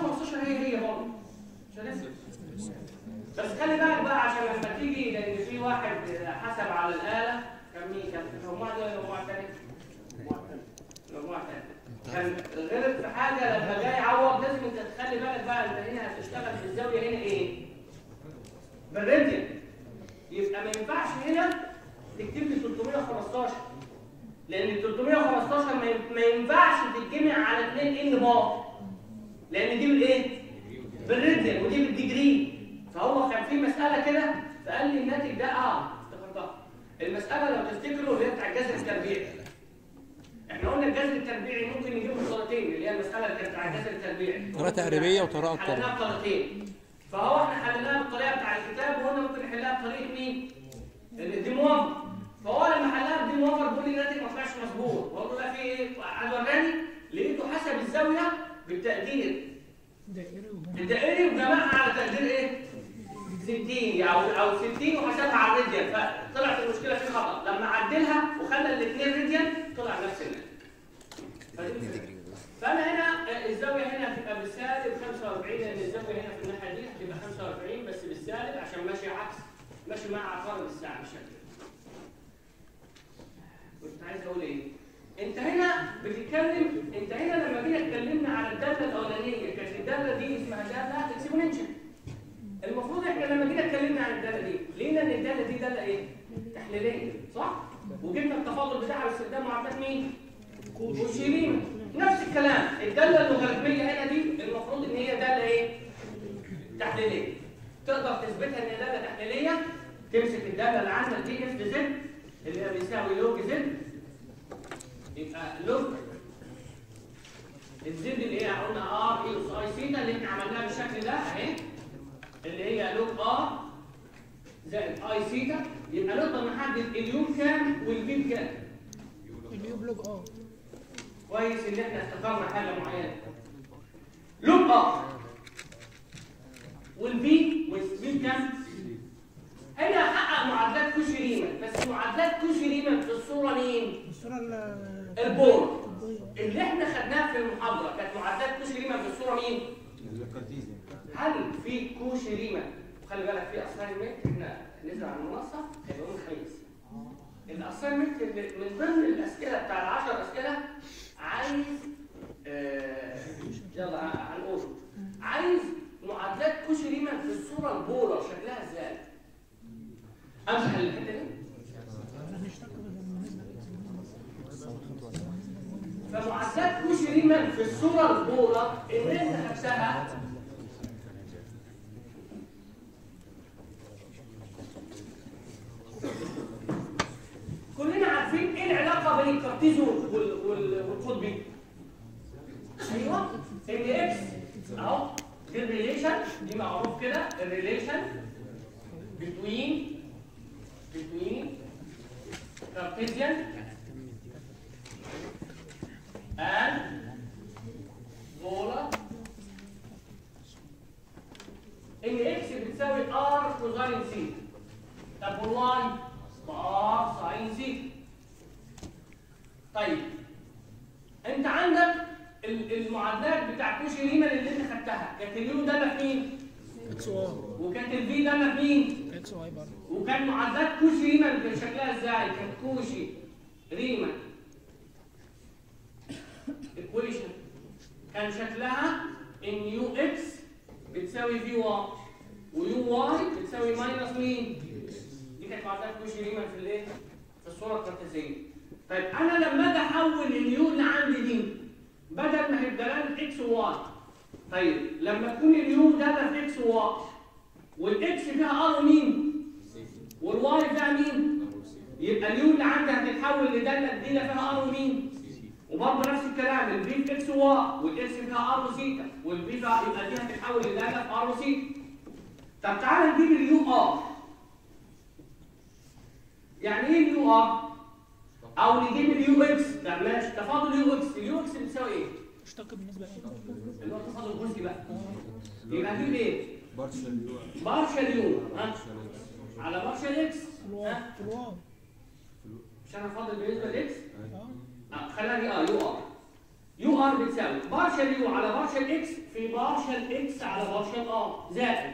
315 هي هي برضه. مش هنفرق بس خلي بالك بقى عشان لما تيجي لأن في واحد حسب على الآلة. كان مين؟ كان في مجموعه دي ولا مجموعه ثانية؟ مجموعه ثانية كان غلط في حاجة لما جاي يعوض لازم أنت تخلي بالك بقى أنت هنا هتشتغل في الزاوية هنا إيه؟ بالراديان يبقى ما ينفعش هنا تكتب لي 315 لأن 315 ما ين- ما ينفعش تتجمع على 2 ان بار لأن دي بالايه؟ بالراديان ودي بال degree فهو كان في مسألة كده فقال لي الناتج ده آه افتكرتها. المسألة لو تفتكروا اللي هي بتاع الجذر التربيعي إحنا قلنا الجذر التربيعي ممكن نجيبه بطريقتين اللي هي المسألة اللي كانت بتاع الجذر التربيعي طريقة تقريبية وطريقة حلناها بطريقتين فهو إحنا حلناها بالطريقة بتاع الكتاب وقلنا ممكن نحلها بطريقة مين؟ الدي موفر فهو لما حلها بدي موفر بيقول لي الناتج ما طلعش مظبوط. بقول له لا في إيه؟ قعد وراني لقيته حسب الزاوية بالتقدير الدائري وجمعها على تقدير إيه؟ 60 أو أو 60 وحسبها على الراديان فطلعت المشكلة في خطأ لما عدلها وخلى الاثنين راديان طلع نفس الناتج فأنا هنا الزاوية هنا هتبقى بالسالب 45 لأن الزاوية هنا في الناحية دي هتبقى 45 بس بالسالب عشان ماشي عكس ماشي مع عقارب الساعة ده. كنت عايز أقول إيه؟ انت هنا بتتكلم انت هنا لما جينا اتكلمنا على الدالة الأولانية كانت الدالة دي اسمها دالة exponential المفروض إحنا لما جينا اتكلمنا عن الدالة دي لقينا إن الدالة دي دالة إيه؟ تحليلية صح؟ وجبنا التفاضل بتاعها باستخدام معادلات مين؟ كوشي ريمان نفس الكلام الدالة اللوغاريتمية هنا دي المفروض إن هي دالة إيه؟ تحليلية تقدر تثبتها إن هي دالة تحليلية تمسك الدالة عندك دي f z اللي هي بيساوي لوج زد يبقى لوج الزد اللي هي قلنا r e أس i theta اللي إحنا عملناها بالشكل ده اهي. اللي هي log r زائد i theta يبقى نقدر نحدد ال u كام وال v كام. ال u ب log آه كويس إن إحنا افتكرنا حاجة معينة. لوب اب وال v وال v كام؟ هنا حقق معادلات كوشي ريمان. بس معادلات كوشي ريمان في الصورة مين؟ الصورة ال- القطبية اللي إحنا خدناها في المحاضرة كانت معادلات كوشي ريمان في الصورة مين؟ هل في كوشي ريمان خلي بالك في assignment إحنا نزل على المنصة هيبقى يوم الخميس. ال assignment من ضمن الأسئلة بتاع العشر أسئلة عايز آه يلا هنقول عايز معادلات كوشي ريمان في الصورة ال polar شكلها إزاي امسح الحته دي هنشتغل بالنسبة فمعادلات كوشي ريمان في الصورة ال polar اللي انت خدتها كلنا عارفين إيه وال- والقطبي أيوه. إن x اهو دي ال relation دي معروف كده ال relation between between Cartesian and polar إن x بتساوي r cosine theta طب وال y ب r sine theta طيب انت عندك ال- المعادلات بتاع كوشي ريمان اللي انت خدتها. كانت ال u داله في مين x y وكانت ال v داله في مين x y برضه. وكان معادلات كوشي ريمان كان شكلها إزاي؟ كانت كوشي ريمان equation كان شكلها إن u x بتساوي v y و u y بتساوي minus مين؟ دي كانت معادلات كوشي ريمان في الايه؟ في الصورة الكارتيزية. طيب أنا لما أجي أحول ال u اللي عندي دي بدل ما هي بدلالة x و y. طيب لما تكون اليو داله في إكس وواي والإكس فيها آر ومين؟ والواي فيها مين؟ يبقى ال u اللي عندي هتتحول لداله جديده فيها r ومين؟ وبرضه نفس الكلام البي في إكس وواي والإكس فيها آر وثيتا والبي يبقى دي هتتحول لداله في r و theta طب تعالى نجيب ال u r. يعني إيه ال u r؟ أو نجيب ال u x. طب ماشي تفاضل يو إكس. اليو إكس بتساوي إيه؟ اشتق بالنسبة لي اللي هو تفاضل جزئي بقى. يبقى هجيب إيه؟ partial u. partial u ها؟ على partial x. ها؟ مش أنا فاضل بالنسبة ل x آه آه، خلينا دي آه u r u r بتساوي partial u على partial x في partial x على partial r. زائد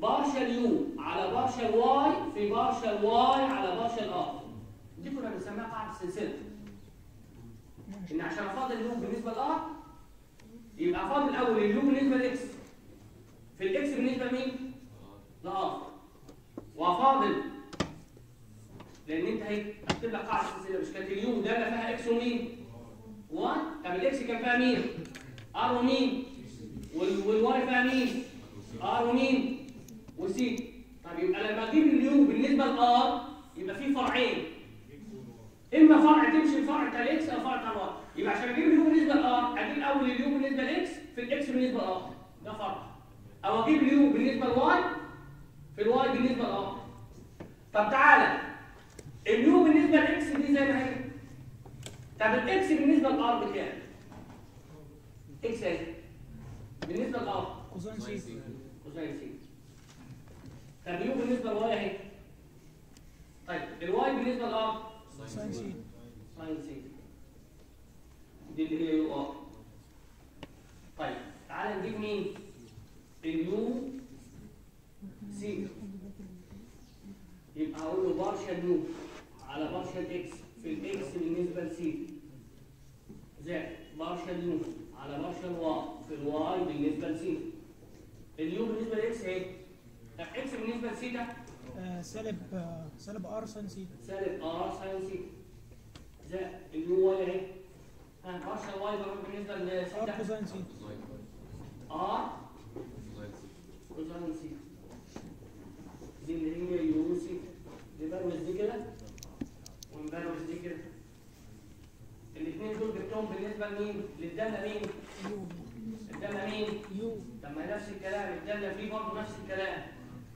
partial u على partial y في partial y على partial r. دي كنا بنسميها قاعدة السلسله إن عشان أفاضل ال u بالنسبة ل r يبقى أفاضل الأول اليو بالنسبة لاكس في الاكس بالنسبة لمين؟ لار وأفاضل لأن أنت هي هتكتب لك قاعدة السلسله مش كانت ال u داله فيها x ومين؟ 1 طب ال x كان فيها مين؟ r ومين؟ وال- وال y فيها مين؟ r ومين؟ وسي طب يبقى لما أجيب ال u بالنسبة ل r يبقى في فرعين إما فرع تمشي الفرع بتاع ال x أو فرع بتاع ال y. يبقى عشان أجيب اليو بالنسبة لار أجيب الأول اليو بالنسبة لإكس في الإكس بالنسبة لار ده فرع. أو أجيب اليو بالنسبة لواي في الواي بالنسبة لار طب تعالى. ال u بالنسبة ل x دي زي ما هي. طب ال x بالنسبة لل r بكام؟ x اهي بالنسبة لل r cosine theta. cosine theta. طب u بالنسبة لل y أهي. طيب ال y بالنسبة لل r sine theta دي اللي هي u r طيب تعالى نجيب مين؟ ال u سي يبقى هقول له partial u على partial x في ال x بالنسبة لسي زائد partial u على partial y في ال y بالنسبة ل theta ال u بالنسبة ل x اهي طب x بالنسبة لسي ده آه، سالب سالب r sine theta. سالب r sine theta. زائد ال u y اهي ها partial y بروح بالنسبة ل theta r ده cosine theta. r cosine theta. دي اللي هي u theta. دي بروز دي كده. ونبروز دي كده. الاثنين دول جبتهم بالنسبة لمين؟ للداله مين؟ u. الداله مين؟ u. طب ما نفس الكلام الداله v برضه نفس الكلام.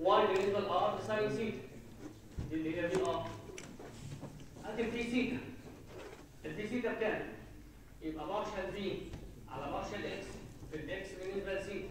y بالنسبة ل r ب sine theta دي اللي هي v r هات ال v theta ال v theta بكام؟ يبقى partial v على partial x في ال x بالنسبة لسيتا